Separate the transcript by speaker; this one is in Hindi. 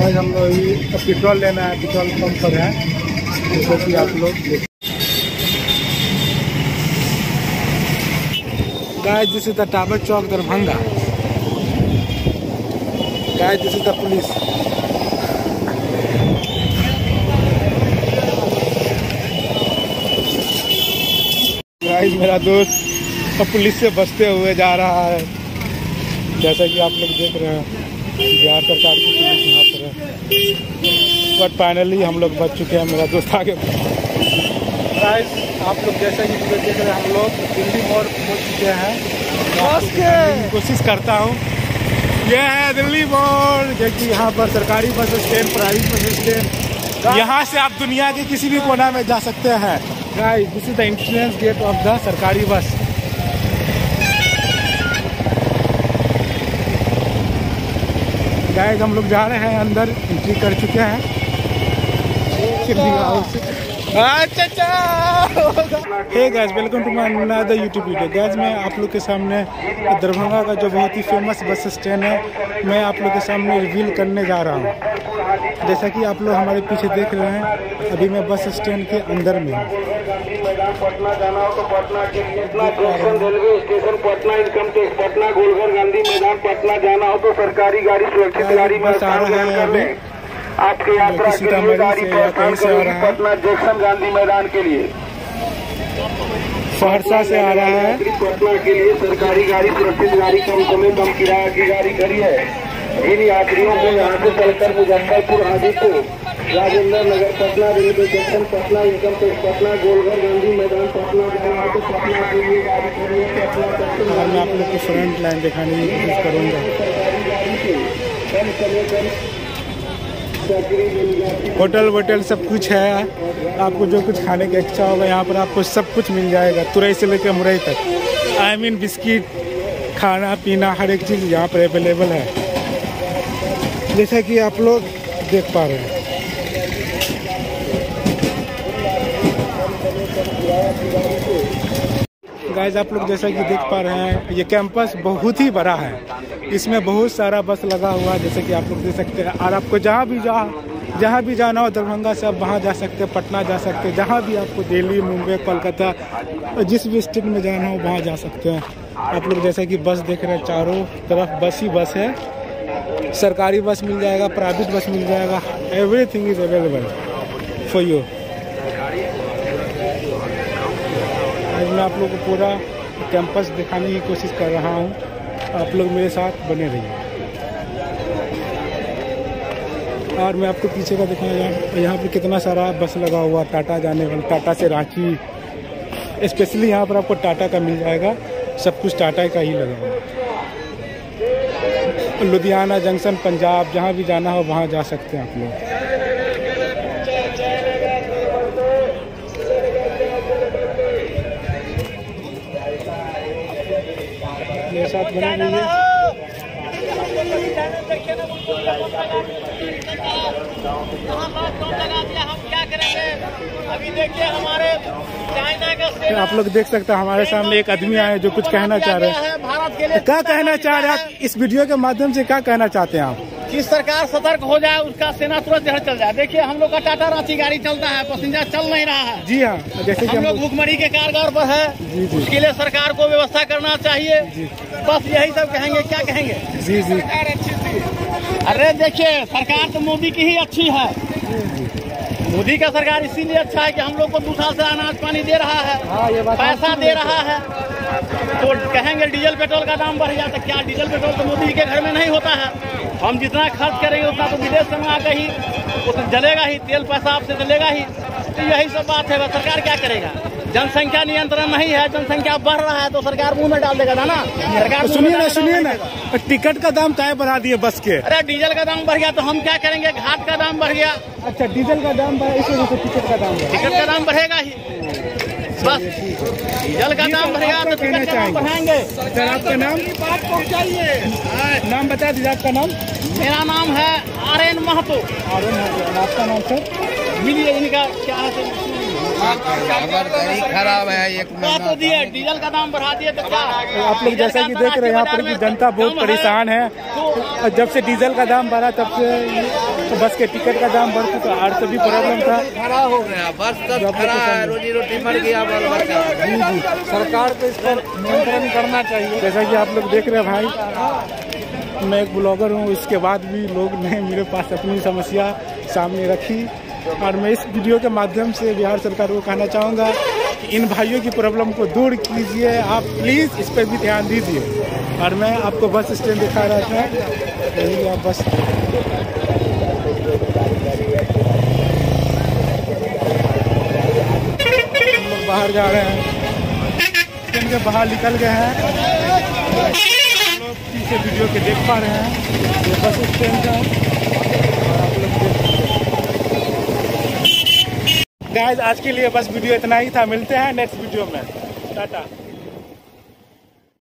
Speaker 1: आज हम लोग पेट्रोल लेना है पेट्रोल पंप पर है। जैसे कि आप लोग guys this is the tower Chowk Darbhanga. Guys this is the police guys मेरा दोस्त पुलिस से बचते हुए जा रहा है। जैसा कि आप लोग देख रहे हैं। बिहार सरकार की पुलिस यहाँ पर है। बट फाइनली हम लोग बच चुके हैं मेरा दोस्त आगे गाइस आप लोग जैसा कि वीडियो देख रहे हैं हम लोग दिल्ली मोड़ पहुँच चुके हैं। कोशिश करता हूँ। ये है दिल्ली मोड़ जो कि यहाँ पर सरकारी bus stand private bus stand. यहाँ से आप दुनिया के किसी भी कोना में जा सकते हैं। Guys this is the entrance gate of the सरकारी बस। गाइस हम लोग जा रहे हैं अंदर एंट्री कर चुके हैं। अच्छा hey guys welcome to my another YouTube video guys मैं आप लोग के सामने दरभंगा का जो बहुत ही फ़ेमस बस स्टैंड है मैं आप लोग के सामने रिवील करने जा रहा हूँ। जैसा कि आप लोग हमारे पीछे देख रहे हैं अभी मैं बस स्टैंड के अंदर में हूँ।
Speaker 2: पटना जाना हो तो पटना के लिए Patna junction railway station Patna income tax Patna Golghar Gandhi Maidan Patna जाना हो तो सरकारी गाड़ी सुरक्षित गाड़ी में
Speaker 1: है
Speaker 2: आपके यात्रा के लिए गाड़ी प्रस्थान करेगी पटना जंक्शन गांधी मैदान के लिए।
Speaker 1: सहरसा से आ रहा है।
Speaker 2: पटना के लिए सरकारी गाड़ी सुरक्षित गाड़ी कम समय कम किराया की गाड़ी खड़ी है। इन यात्रियों को यहाँ से चलकर Muzaffarpur Hajipur Rajendra Nagar Patna railway junction Patna income tax Patna Golghar Gandhi Maidan Patna तो पटना के लिए गाड़ी खड़ी है। पटना जंक्शन
Speaker 1: मैं आप लोग को फ्रंट लाइन दिखाने की कोशिश करूँगा। होटल वोटल सब कुछ है। आपको जो कुछ खाने की इच्छा होगा यहाँ पर आपको सब कुछ मिल जाएगा, तुरई से लेकर मुरई तक। आई मीन बिस्किट, खाना, पीना, हर एक चीज़ यहाँ पर अवेलेबल है। जैसा कि आप लोग देख पा रहे हैं। गाइस आप लोग जैसा कि देख पा रहे हैं, ये कैंपस बहुत ही बड़ा है। इसमें बहुत सारा बस लगा हुआ है, जैसे कि आप लोग देख सकते हैं। और आपको जहाँ भी जा, जहाँ भी जाना हो, दरभंगा से आप वहाँ जा सकते हैं, पटना जा सकते हैं, जहाँ भी आपको दिल्ली, मुंबई, कोलकाता, जिस भी स्टेट में जाना हो, वहाँ जा सकते हैं। आप लोग जैसा कि बस देख रहे हैं, चारों तरफ़ बस ही बस है। सरकारी बस मिल जाएगा प्राइवेट बस मिल जाएगा। Everything is available for you आज मैं आप लोगों को पूरा कैंपस दिखाने की कोशिश कर रहा हूँ। आप लोग मेरे साथ बने रहिए। और मैं आपको पीछे का दिखाऊँ यहाँ यहाँ पे कितना सारा बस लगा हुआ, टाटा जाने वाला, टाटा से रांची स्पेशली यहाँ पर आपको टाटा का मिल जाएगा। सब कुछ टाटा का ही लगा हुआ। लुधियाना, जंक्शन, पंजाब, जहाँ भी जाना हो, वहाँ जा सकते हैं आप लोग। साथ बने रहिए
Speaker 3: अभी देखिए हमारे चाइना का
Speaker 1: आप लोग देख सकते हैं हमारे सामने एक आदमी आए जो कुछ कहना चाह रहे हैं।
Speaker 3: भारत के लिए
Speaker 1: क्या कहना चाह रहे हैं आप? इस वीडियो के माध्यम से क्या कहना चाहते हैं आप?
Speaker 3: कि सरकार सतर्क हो जाए उसका सेना तुरंत जहर चल जाए। देखिए हम लोग का टाटा रांची गाड़ी चलता है पैसेंजर चल नहीं रहा है।
Speaker 1: जी हाँ जैसे
Speaker 3: हम
Speaker 1: हम
Speaker 3: लोग भूखमरी के कारगर पर है।
Speaker 1: जी जी।
Speaker 3: उसके लिए सरकार को व्यवस्था करना चाहिए। बस यही सब कहेंगे क्या कहेंगे?
Speaker 1: जी जी।
Speaker 3: अरे देखिए सरकार तो मोदी की ही अच्छी है। मोदी का सरकार इसीलिए अच्छा है कि हम लोग को दो साल से अनाज पानी दे रहा
Speaker 1: हाँ, ये
Speaker 3: है पैसा दे रहा है। तो कहेंगे डीजल पेट्रोल का दाम बढ़ गया तो क्या डीजल पेट्रोल तो मोदी के घर में नहीं होता है? हम जितना खर्च करेंगे उतना तो विदेश से मंगा ही वो तो जलेगा ही तेल पैसा आपसे जलेगा ही। तो यही सब बात है सरकार क्या करेगा? जनसंख्या नियंत्रण नहीं है जनसंख्या बढ़ रहा है तो सरकार मुँह में डाल देगा था ना? सरकार
Speaker 1: सुनिए ना सुनिए ना। टिकट का दाम काय बढ़ा दिए बस के।
Speaker 3: अरे डीजल का दाम बढ़ गया तो हम क्या करेंगे? घाट का दाम बढ़ गया।
Speaker 1: अच्छा डीजल का दाम बढ़ा इस वजह से टिकट का दाम
Speaker 3: टिकट का दाम बढ़ेगा ही। बस। डीजल का दाम बढ़ेगा तो टिकट का दाम बढ़ाएँगे
Speaker 1: सर आपका नाम?
Speaker 3: बात पहुँचाइए।
Speaker 1: नाम बता दीजिए आपका नाम?
Speaker 3: मेरा नाम है आर एन महतो।
Speaker 1: आर्यन है आपका नाम सर?
Speaker 3: मिलिए इनका क्या है?
Speaker 4: खराब है एक
Speaker 3: तो दिए डीजल का दाम बढ़ा दिए तो क्या?
Speaker 1: आप लोग जैसा कि देख रहे हैं यहाँ पर की जनता बहुत परेशान है। और जब से डीजल का दाम बढ़ा तब से तो बस के टिकट का दाम बढ़ चुका तो और सभी प्रॉब्लम था।
Speaker 4: खड़ा हो गया बस सब खड़ा है रोजी रोटी मर गया
Speaker 1: जी जी। सरकार को इस पर नियंत्रण करना चाहिए। जैसा कि आप लोग देख रहे हैं भाई मैं एक ब्लॉगर हूँ इसके बाद भी लोग ने मेरे पास अपनी समस्या सामने रखी। और मैं इस वीडियो के माध्यम से बिहार सरकार को कहना चाहूँगा कि इन भाइयों की प्रॉब्लम को दूर कीजिए। आप प्लीज़ इस पर भी ध्यान दीजिए। और मैं आपको बस स्टैंड दिखा रहा था। यही आप बस। बाहर जा रहे हैं। स्टैंड के बाहर निकल गए हैं। लोग पीछे वीडियो के देख पा रहे हैं। ये बस स्टैंड का और आप लोग देख गाइस आज के लिए बस वीडियो इतना ही था। मिलते हैं नेक्स्ट वीडियो में। टाटा।